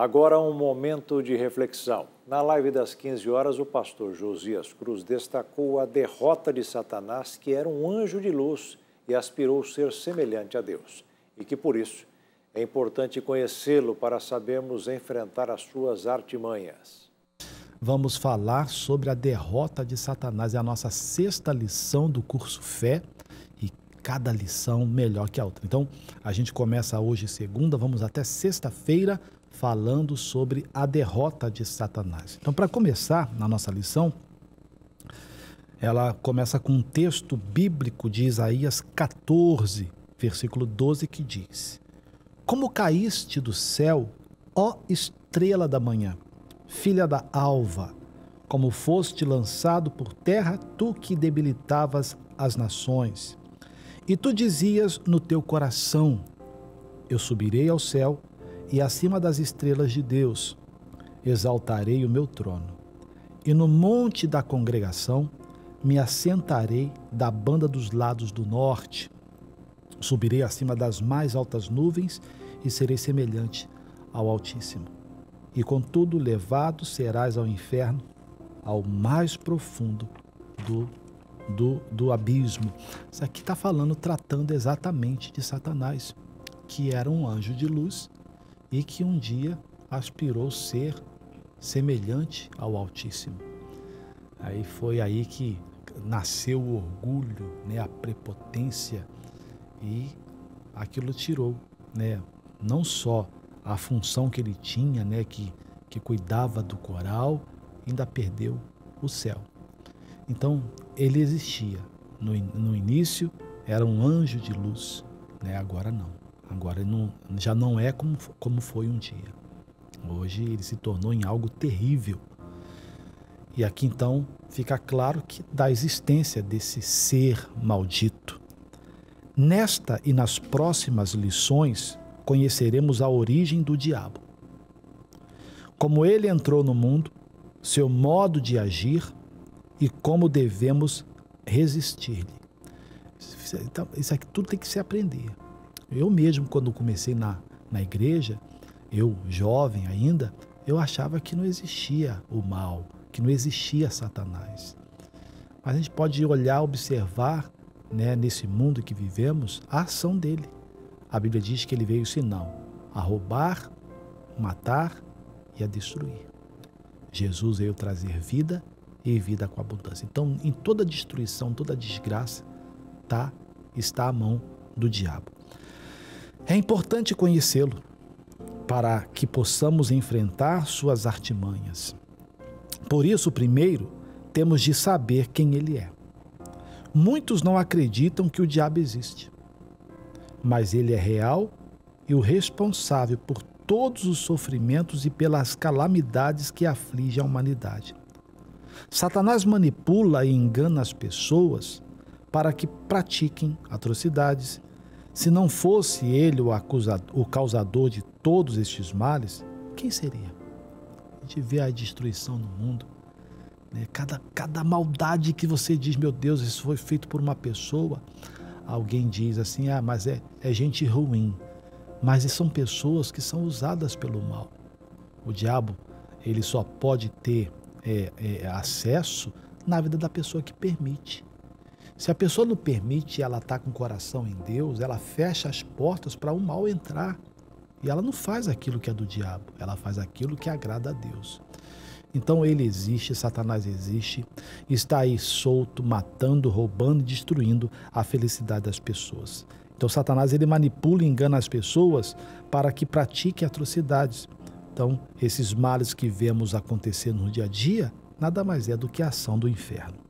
Agora um momento de reflexão. Na live das 15 horas, o pastor Josias Cruz destacou a derrota de Satanás, que era um anjo de luz e aspirou ser semelhante a Deus, e que por isso é importante conhecê-lo para sabermos enfrentar as suas artimanhas. Vamos falar sobre a derrota de Satanás, é a nossa sexta lição do curso Fé e cada lição melhor que a outra. Então, a gente começa hoje segunda, vamos até sexta-feira falando sobre a derrota de Satanás. Então, para começar na nossa lição, ela começa com um texto bíblico de Isaías 14, versículo 12, que diz: Como caíste do céu, ó estrela da manhã, filha da alva, como foste lançado por terra, tu que debilitavas as nações. E tu dizias no teu coração: Eu subirei ao céu e acima das estrelas de Deus exaltarei o meu trono. E no monte da congregação me assentarei da banda dos lados do norte. Subirei acima das mais altas nuvens e serei semelhante ao Altíssimo. E contudo levado serás ao inferno, ao mais profundo do, do, do abismo. Isso aqui está falando, tratando exatamente de Satanás, que era um anjo de luz e que um dia aspirou ser semelhante ao Altíssimo. Aí foi aí que nasceu o orgulho, né, a prepotência e aquilo tirou, né, não só a função que ele tinha, né, que que cuidava do coral, ainda perdeu o céu. Então ele existia no, no início era um anjo de luz, né, agora não. Agora não, já não é como, como foi um dia. Hoje ele se tornou em algo terrível. E aqui então fica claro que da existência desse ser maldito. Nesta e nas próximas lições conheceremos a origem do diabo. Como ele entrou no mundo, seu modo de agir e como devemos resistir-lhe. Então, isso aqui tudo tem que se aprender. Eu mesmo, quando comecei na, na igreja, eu jovem ainda, eu achava que não existia o mal, que não existia Satanás. Mas a gente pode olhar, observar, né, nesse mundo que vivemos, a ação dele. A Bíblia diz que ele veio senão a roubar, matar e a destruir. Jesus veio trazer vida e vida com abundância. Então, em toda destruição, toda desgraça, tá, está a mão do diabo. É importante conhecê-lo para que possamos enfrentar suas artimanhas. Por isso, primeiro, temos de saber quem ele é. Muitos não acreditam que o diabo existe, mas ele é real e o responsável por todos os sofrimentos e pelas calamidades que afligem a humanidade. Satanás manipula e engana as pessoas para que pratiquem atrocidades, se não fosse ele o, acusador, o causador de todos estes males, quem seria? A gente vê a destruição no mundo. Né? Cada, cada maldade que você diz, meu Deus, isso foi feito por uma pessoa. Alguém diz assim, ah, mas é, é gente ruim. Mas são pessoas que são usadas pelo mal. O diabo, ele só pode ter é, é, acesso na vida da pessoa que permite. Se a pessoa não permite, ela está com o coração em Deus, ela fecha as portas para o mal entrar. E ela não faz aquilo que é do diabo, ela faz aquilo que agrada a Deus. Então ele existe, Satanás existe, está aí solto, matando, roubando e destruindo a felicidade das pessoas. Então Satanás ele manipula e engana as pessoas para que pratiquem atrocidades. Então, esses males que vemos acontecer no dia a dia, nada mais é do que a ação do inferno.